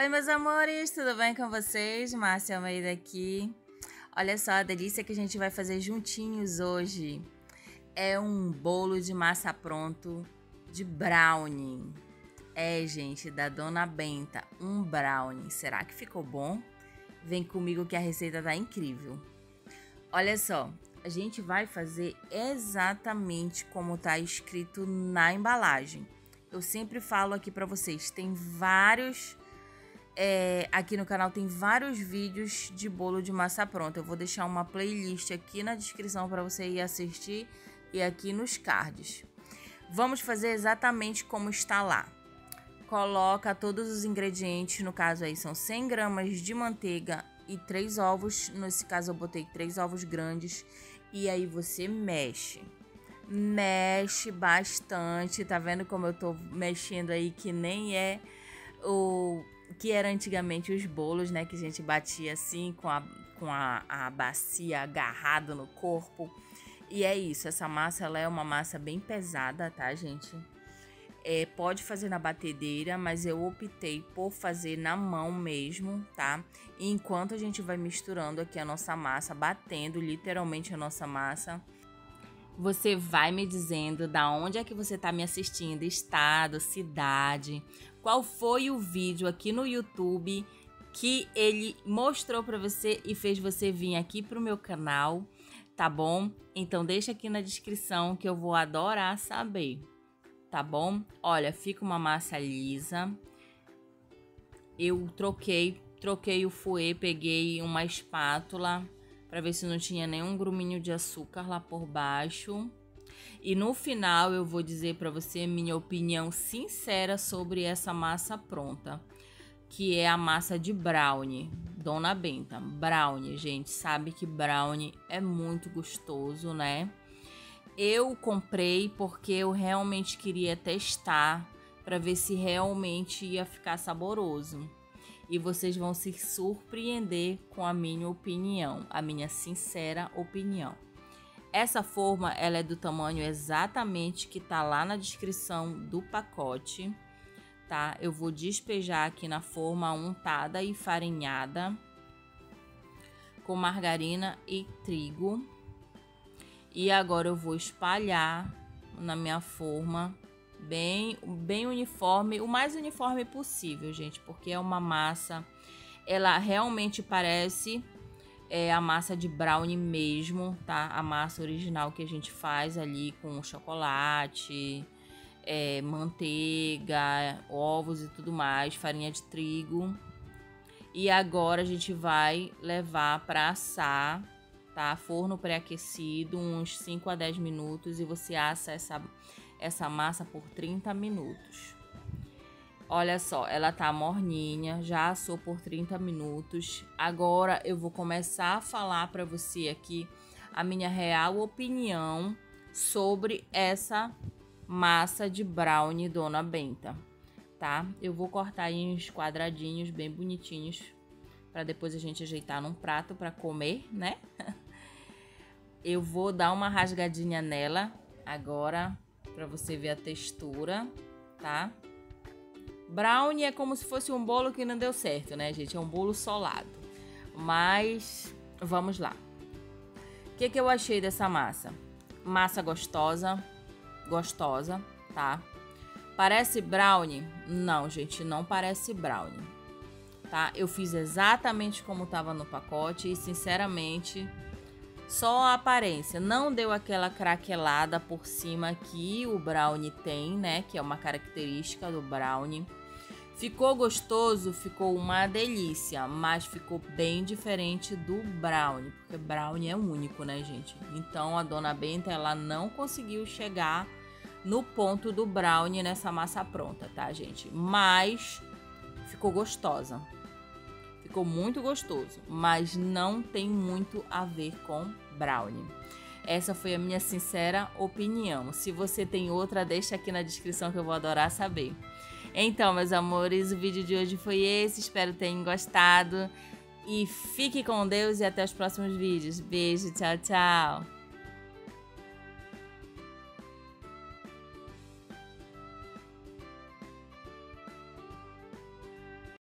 Oi, meus amores, tudo bem com vocês? Márcia Almeida aqui. Olha só a delícia que a gente vai fazer juntinhos hoje. É um bolo de massa pronto de brownie. É, gente, da Dona Benta, um brownie. Será que ficou bom? Vem comigo que a receita tá incrível. Olha só, a gente vai fazer exatamente como tá escrito na embalagem. Eu sempre falo aqui para vocês, tem vários é, aqui no canal tem vários vídeos de bolo de massa pronta. Eu vou deixar uma playlist aqui na descrição para você ir assistir e aqui nos cards. Vamos fazer exatamente como está lá. Coloca todos os ingredientes, no caso aí são 100 gramas de manteiga e 3 ovos. Nesse caso eu botei 3 ovos grandes. E aí você mexe. Mexe bastante. Tá vendo como eu tô mexendo aí que nem é o que era antigamente os bolos, né? Que a gente batia assim com a, com a, a bacia agarrada no corpo. E é isso, essa massa ela é uma massa bem pesada, tá, gente? É, pode fazer na batedeira, mas eu optei por fazer na mão mesmo, tá? Enquanto a gente vai misturando aqui a nossa massa, batendo literalmente a nossa massa, você vai me dizendo da onde é que você está me assistindo, estado, cidade, qual foi o vídeo aqui no YouTube que ele mostrou para você e fez você vir aqui pro meu canal, tá bom? Então deixa aqui na descrição que eu vou adorar saber, tá bom? Olha, fica uma massa lisa. Eu troquei, troquei o fouet, peguei uma espátula para ver se não tinha nenhum gruminho de açúcar lá por baixo. E no final eu vou dizer para você minha opinião sincera sobre essa massa pronta, que é a massa de brownie, Dona Benta. Brownie, gente, sabe que brownie é muito gostoso, né? Eu comprei porque eu realmente queria testar para ver se realmente ia ficar saboroso. E vocês vão se surpreender com a minha opinião, a minha sincera opinião. Essa forma ela é do tamanho exatamente que tá lá na descrição do pacote, tá? Eu vou despejar aqui na forma untada e farinhada com margarina e trigo. E agora eu vou espalhar na minha forma bem bem uniforme, o mais uniforme possível, gente, porque é uma massa ela realmente parece é a massa de brownie mesmo, tá? A massa original que a gente faz ali com chocolate, é, manteiga, ovos e tudo mais, farinha de trigo. E agora a gente vai levar para assar, tá? Forno pré-aquecido, uns 5 a 10 minutos e você assa essa, essa massa por 30 minutos. Olha só, ela tá morninha, já assou por 30 minutos. Agora eu vou começar a falar para você aqui a minha real opinião sobre essa massa de brownie Dona Benta, tá? Eu vou cortar em uns quadradinhos bem bonitinhos para depois a gente ajeitar num prato para comer, né? Eu vou dar uma rasgadinha nela agora para você ver a textura, tá? Brownie é como se fosse um bolo que não deu certo, né, gente? É um bolo solado. Mas vamos lá. O que, que eu achei dessa massa? Massa gostosa, gostosa, tá? Parece brownie? Não, gente, não parece brownie, tá? Eu fiz exatamente como estava no pacote e, sinceramente, só a aparência. Não deu aquela craquelada por cima que o brownie tem, né? Que é uma característica do brownie. Ficou gostoso, ficou uma delícia, mas ficou bem diferente do brownie, porque brownie é único, né, gente? Então a dona Benta ela não conseguiu chegar no ponto do brownie nessa massa pronta, tá, gente? Mas ficou gostosa. Ficou muito gostoso, mas não tem muito a ver com brownie. Essa foi a minha sincera opinião. Se você tem outra, deixa aqui na descrição que eu vou adorar saber. Então, meus amores, o vídeo de hoje foi esse. Espero que tenham gostado. E fique com Deus e até os próximos vídeos. Beijo, tchau, tchau.